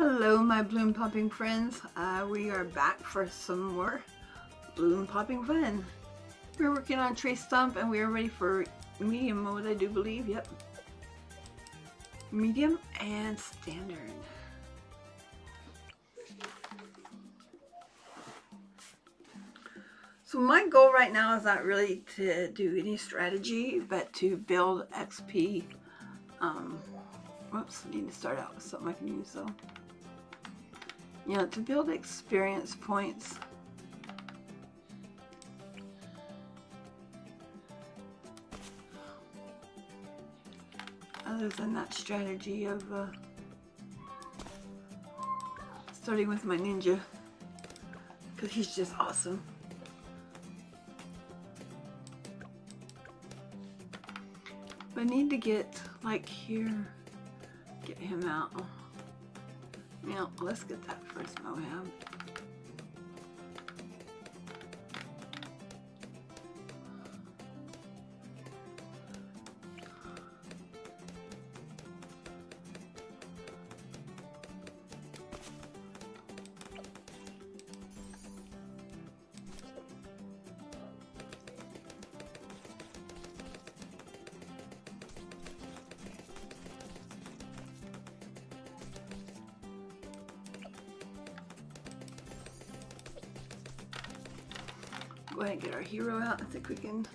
Hello my bloon popping friends. Uh, we are back for some more bloon popping fun. We're working on tree stump and we are ready for medium mode I do believe. Yep. Medium and standard. So my goal right now is not really to do any strategy, but to build XP. Um, whoops, I need to start out with something I can use though. You know, to build experience points. Other than that strategy of uh, starting with my ninja, because he's just awesome. I need to get like here, get him out. Now let's get that first Moab. Ahead and get our hero out. I think we can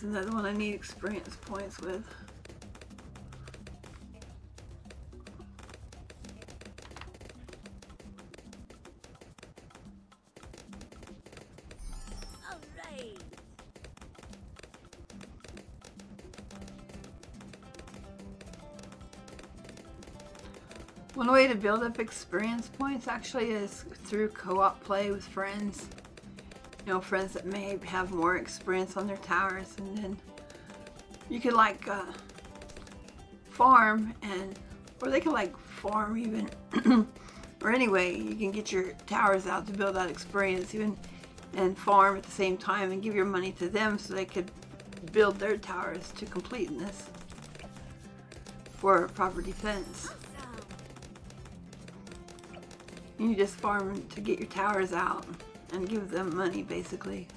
That's another one I need experience points with. One way to build up experience points actually is through co-op play with friends know, friends that may have more experience on their towers and then you could like uh, farm and or they can like farm even. Or anyway you can get your towers out to build that experience even and farm at the same time and give your money to them so they could build their towers to completeness for proper defense. You just farm to get your towers out and give them money basically.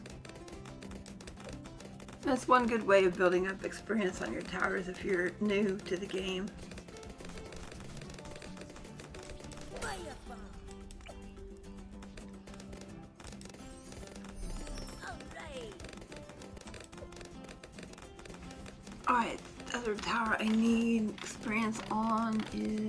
That's one good way of building up experience on your towers if you're new to the game. Alright, the other tower I need experience on is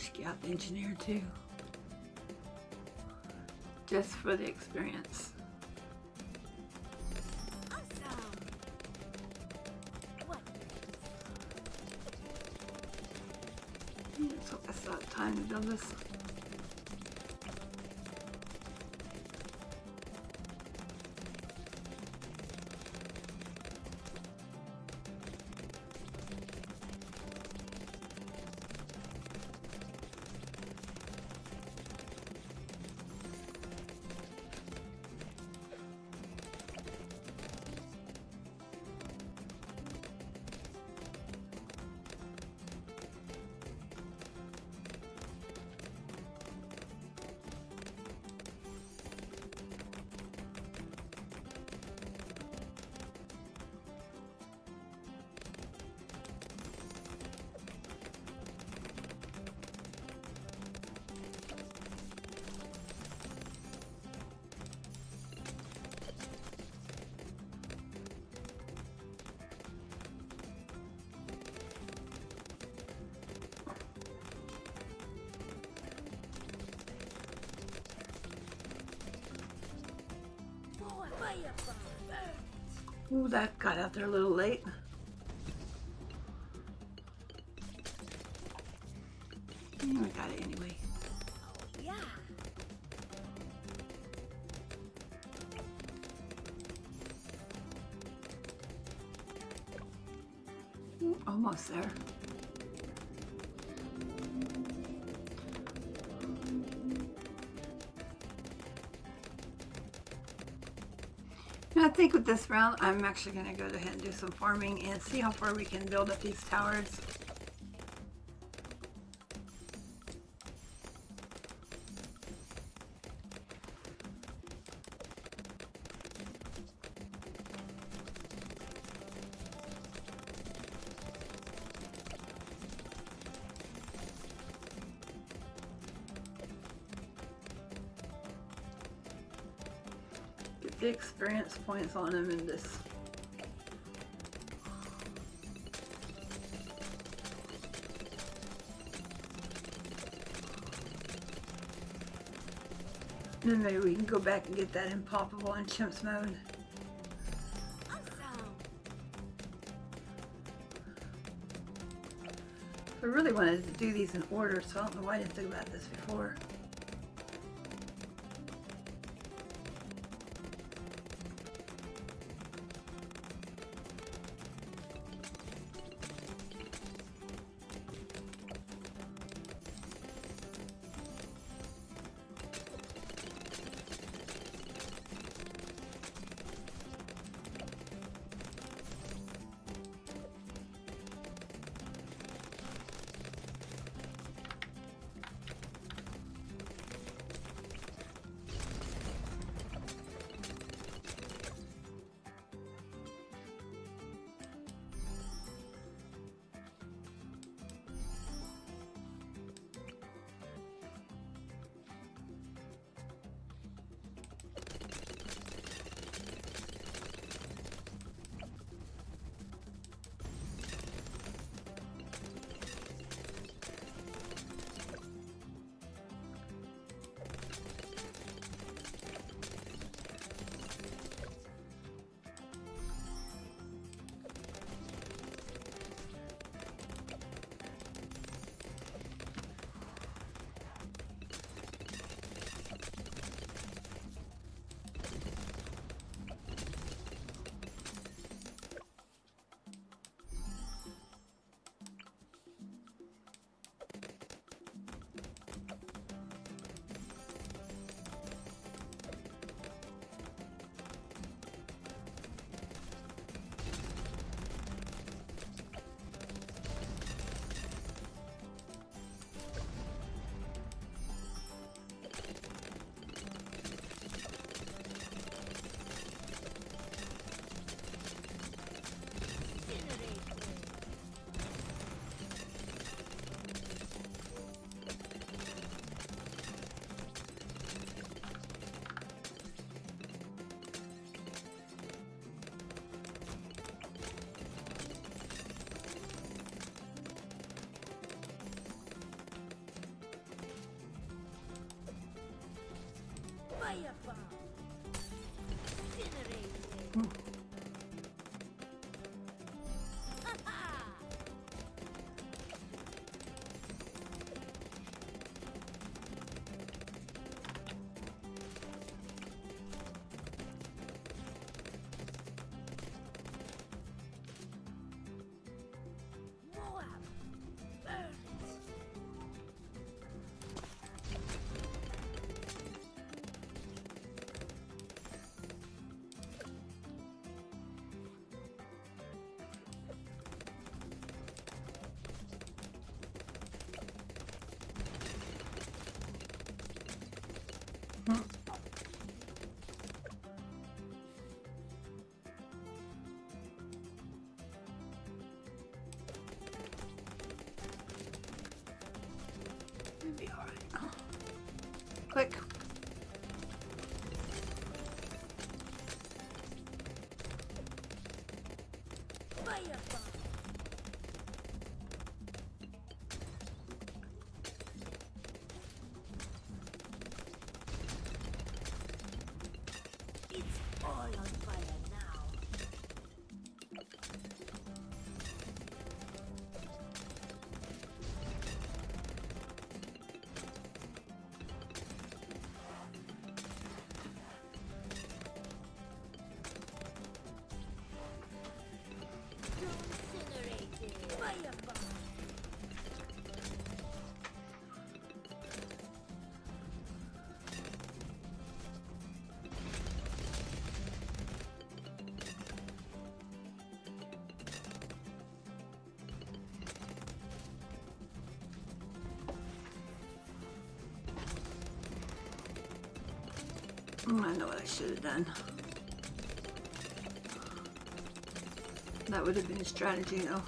she engineer too. Just for the experience. Awesome. What hmm, I time to build this. Ooh, that got out there a little late. Mm, We got it anyway. Yeah. Ooh, Almost there. Think with this round, I'm actually going to go ahead and do some farming and see how far we can build up these towers. The experience points on him in this. Then maybe we can go back and get that impoppable in chimps mode. Awesome. I really wanted to do these in order, so I don't know why I didn't think about this before. Incinerated. be alright. Click. Fire! I know what I should have done. That would have been a strategy, though.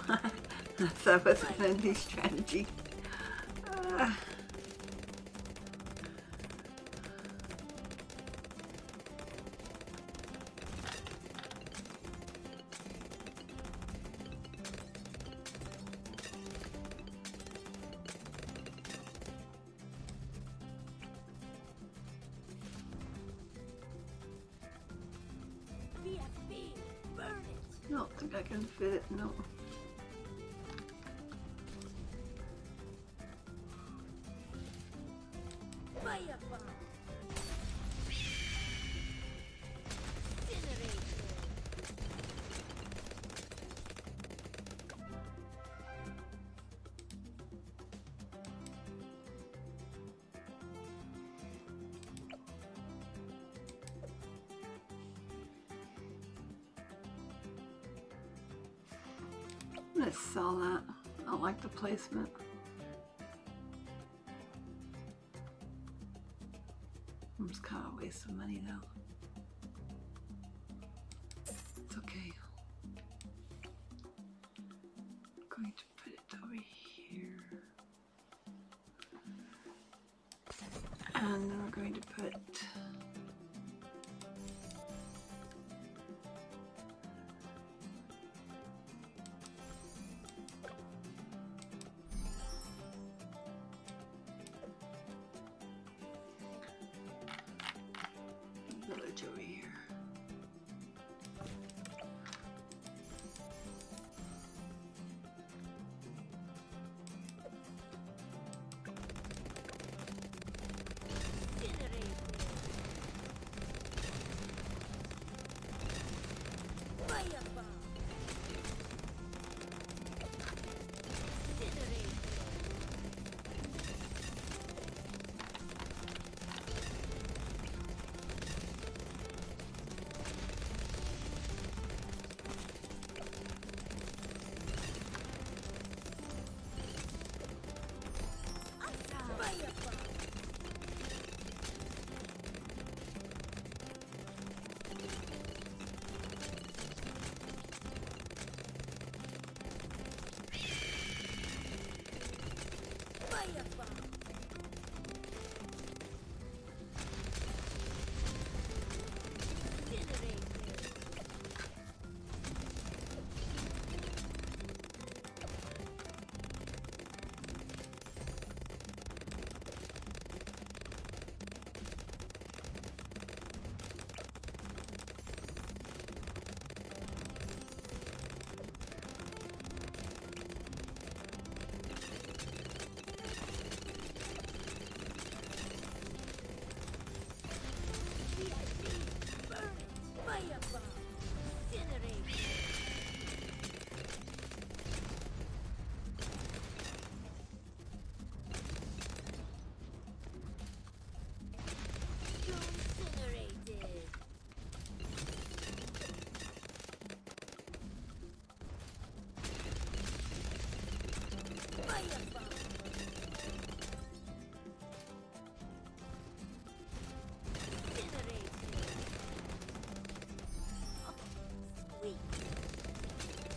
that wasn't to strategy. Don't think I can fit it. No. I'm to sell that. I like the placement. It's kind of a waste of money, though. It's okay. I'm going to put it over here. And then we're going to put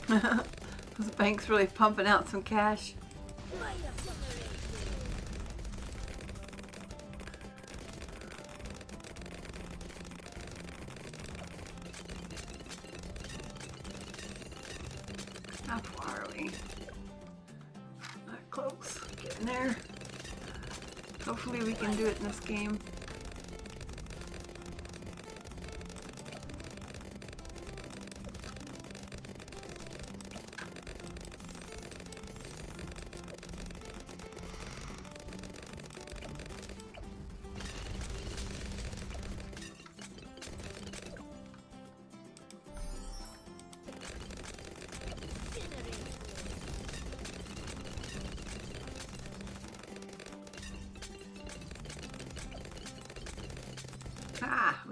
this bank's really pumping out some cash. How far are we? Not close. Getting there. Hopefully we can do it in this game.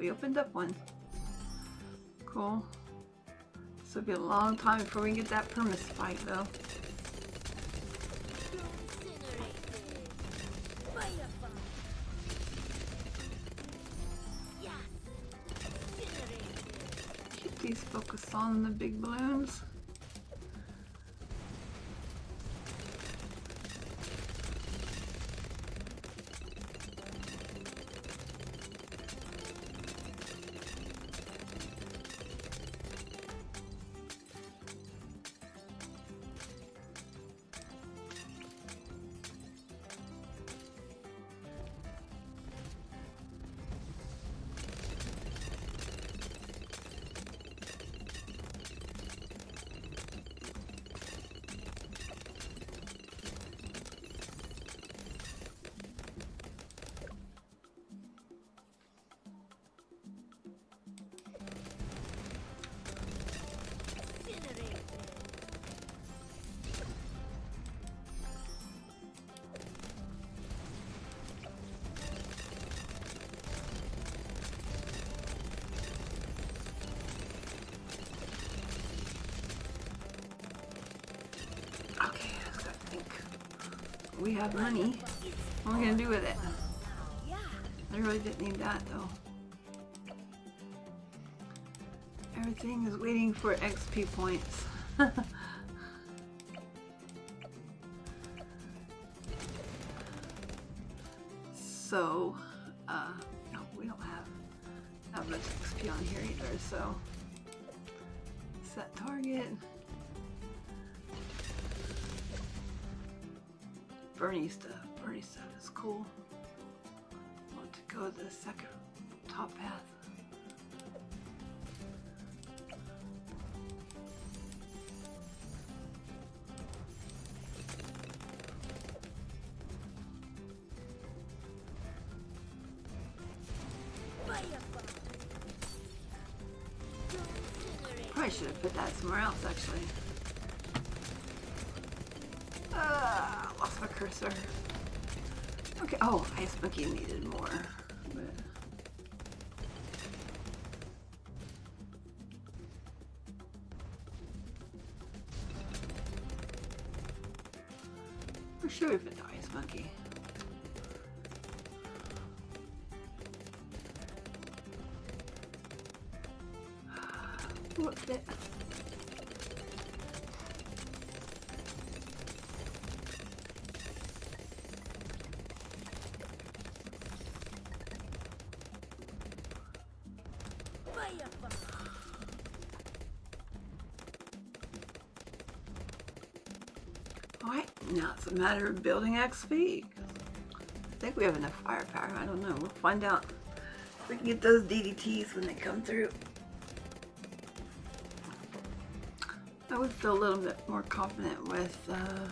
We opened up one. Cool. This will be a long time before we get that Perma-Spike though. Keep these focused on the big balloons. We have money. What are we gonna do with it? I really didn't need that though. Everything is waiting for XP points. so, uh, no, we don't have that much XP on here either, so set target. Burny Stuff. Burny Stuff is cool. Want to go to the second top path. Probably should have put that somewhere else actually. My cursor. Okay, oh, Ice Monkey needed more. But... Where should we put the Ice Monkey? What's it? It's a matter of building XP. I think we have enough firepower. I don't know. We'll find out we can get those DDTs when they come through. I would feel a little bit more confident with uh,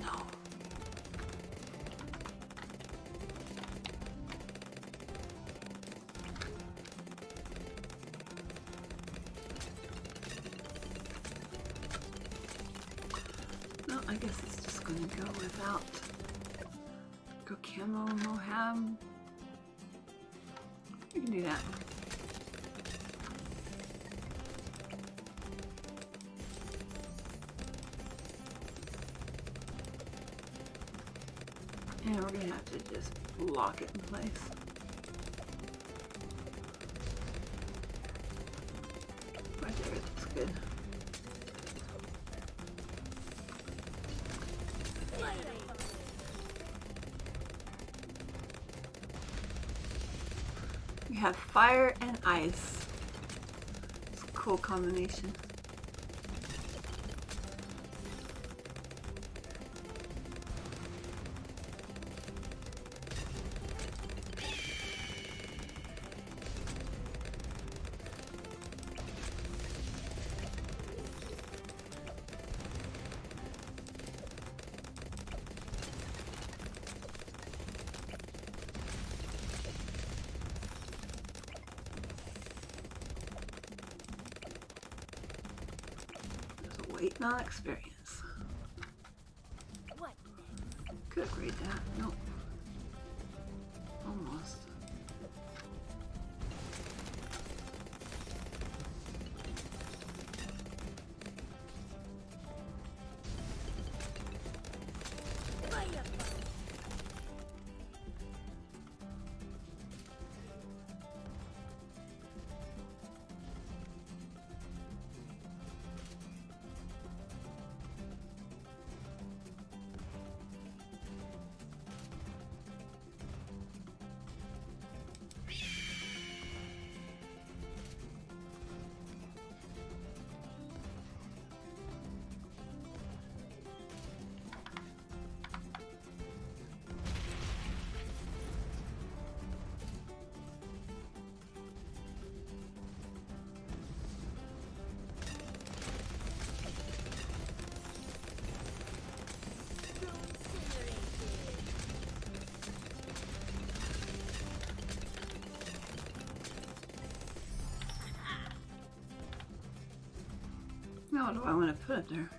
know. No, I guess it's just gonna go without. Go camo MOAB. Lock it in place. Right there, good. We have fire and ice. It's a cool combination. Wait not experience. Could read that. Nope. What do I want to put it there?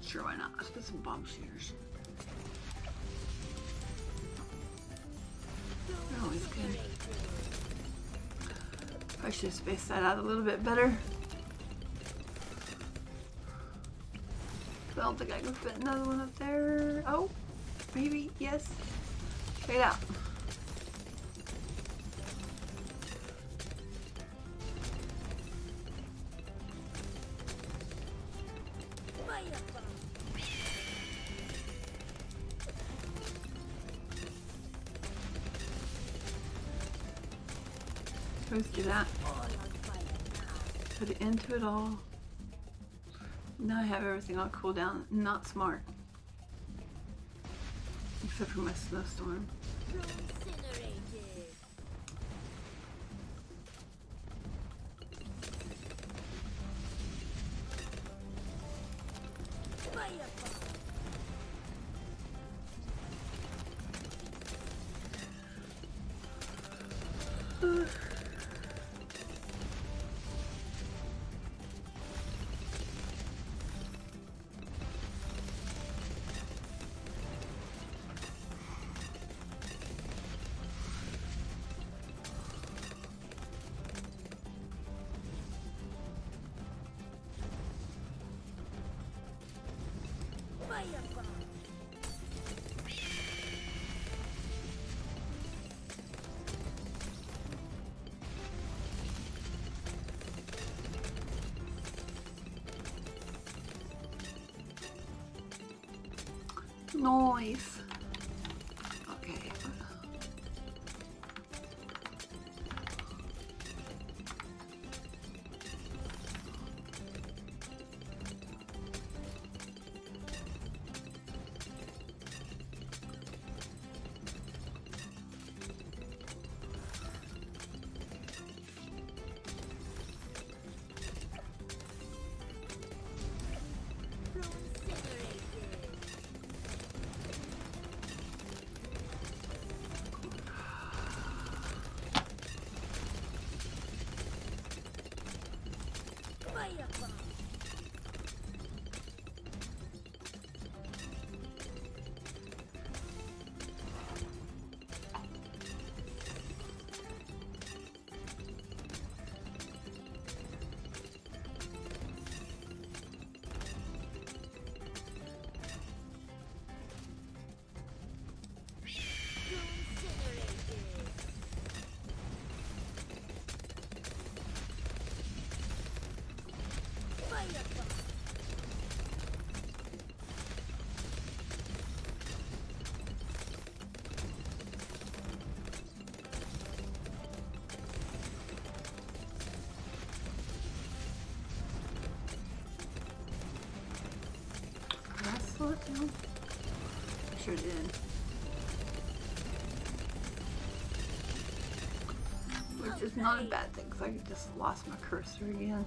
Sure, why not? Let's put some bomb shooters. They're always good. I should have spaced that out a little bit better. I don't think I can fit another one up there. Oh, maybe, yes. Check it out. Let's do that. All! Put it into it all. Now I have everything on cooldown. Not smart. Except for my snowstorm. Noise. Japan. Down? Sure did. Which is not a bad thing because I just lost my cursor again.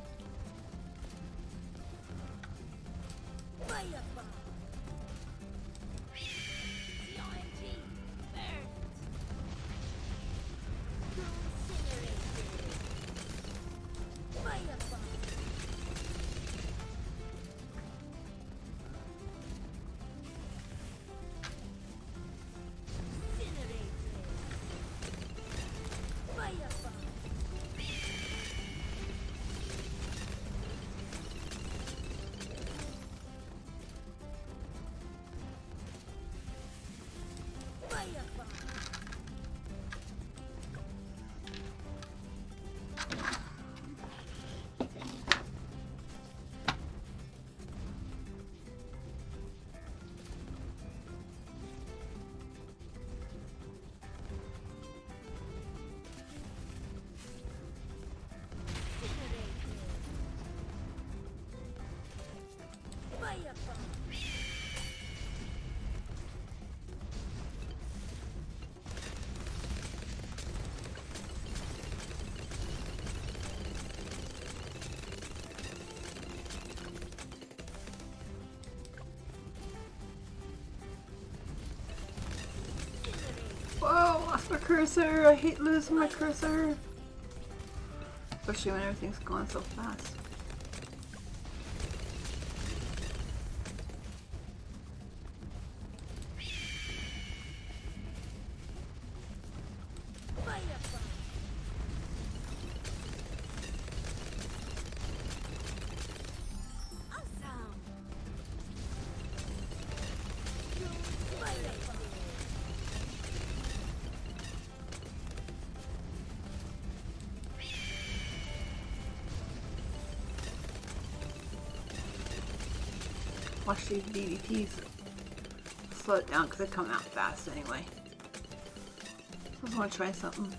My cursor. I hate losing my cursor. Especially when everything's going so fast. Watch these DDTs. Slow it down because they come out fast anyway. I just want to try something.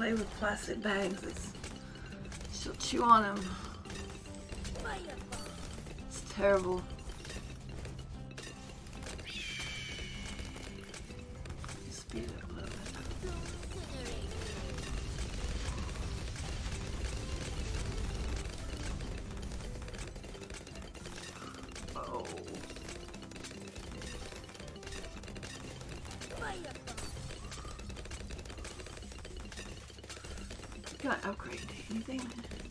Play with plastic bags. It's, she'll chew on them. It's terrible. I upgrade anything?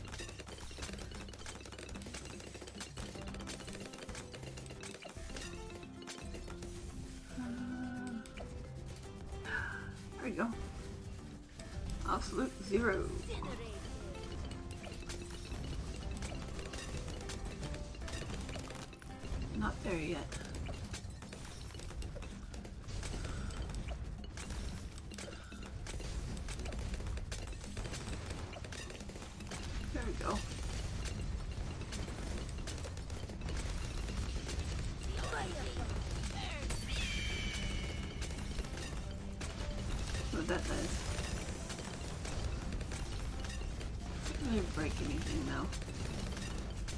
Doesn't break anything though.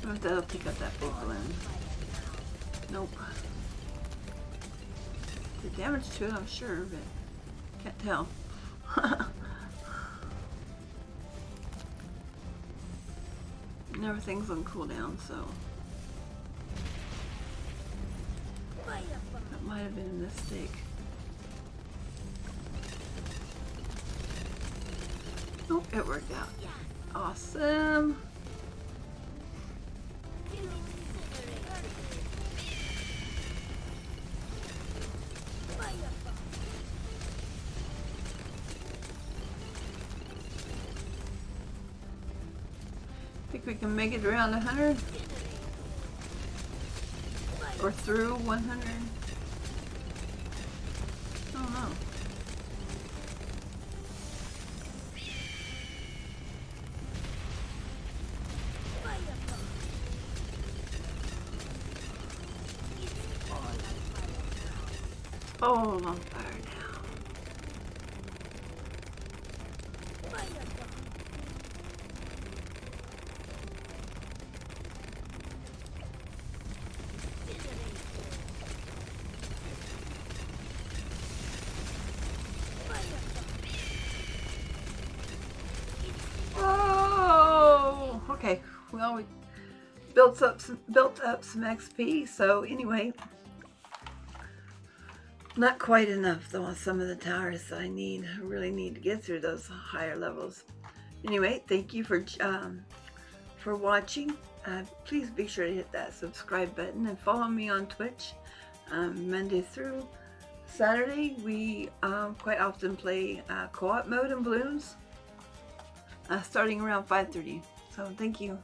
I if that'll pick up that big balloon. Nope. The damage to it, I'm sure, but can't tell. and everything's on cooldown, so that might have been a mistake. Oh, it worked out. Awesome. Think we can make it around 100 or through 100. All on fire now. Oh, okay. Well, we built up some built up some XP. So anyway, not quite enough though on some of the towers I need. I really need to get through those higher levels. Anyway, thank you for um, for watching. Uh, please be sure to hit that subscribe button and follow me on Twitch. Um, Monday through Saturday, we um, quite often play uh, co-op mode in Bloons, uh, starting around 5.30. So thank you.